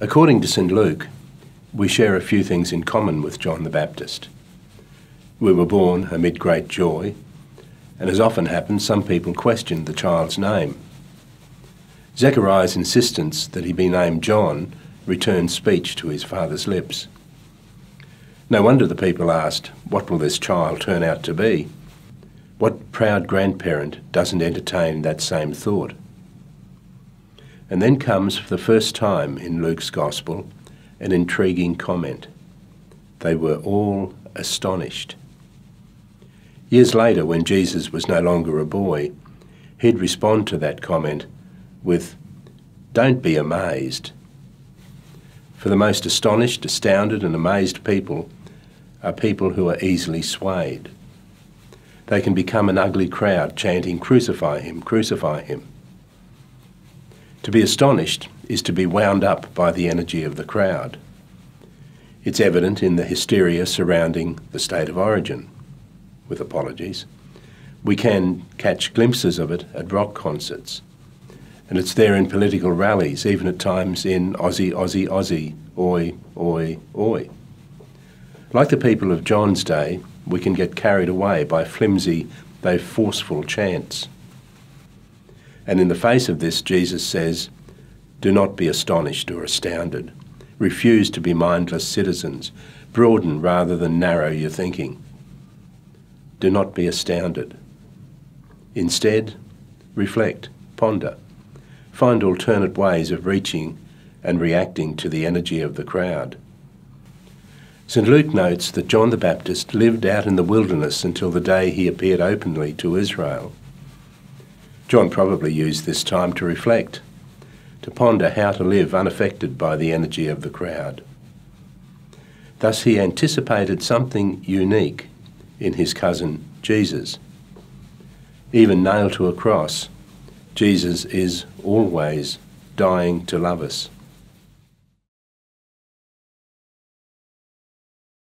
According to St Luke, we share a few things in common with John the Baptist. We were born amid great joy, and as often happens, some people questioned the child's name. Zechariah's insistence that he be named John returned speech to his father's lips. No wonder the people asked, What will this child turn out to be? What proud grandparent doesn't entertain that same thought? And then comes for the first time in Luke's Gospel an intriguing comment. They were all astonished. Years later, when Jesus was no longer a boy, he'd respond to that comment with, Don't be amazed. For the most astonished, astounded, and amazed people are people who are easily swayed they can become an ugly crowd chanting, Crucify him, crucify him. To be astonished is to be wound up by the energy of the crowd. It's evident in the hysteria surrounding the state of origin, with apologies. We can catch glimpses of it at rock concerts. And it's there in political rallies, even at times in Aussie, Aussie, Aussie, oi, oi, oi. Like the people of John's day, we can get carried away by flimsy, though forceful chants. And in the face of this, Jesus says, Do not be astonished or astounded. Refuse to be mindless citizens. Broaden rather than narrow your thinking. Do not be astounded. Instead, reflect, ponder, find alternate ways of reaching and reacting to the energy of the crowd. St Luke notes that John the Baptist lived out in the wilderness until the day he appeared openly to Israel. John probably used this time to reflect, to ponder how to live unaffected by the energy of the crowd. Thus he anticipated something unique in his cousin Jesus. Even nailed to a cross, Jesus is always dying to love us.